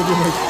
Obrigado, de noite.